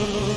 Mm-hmm.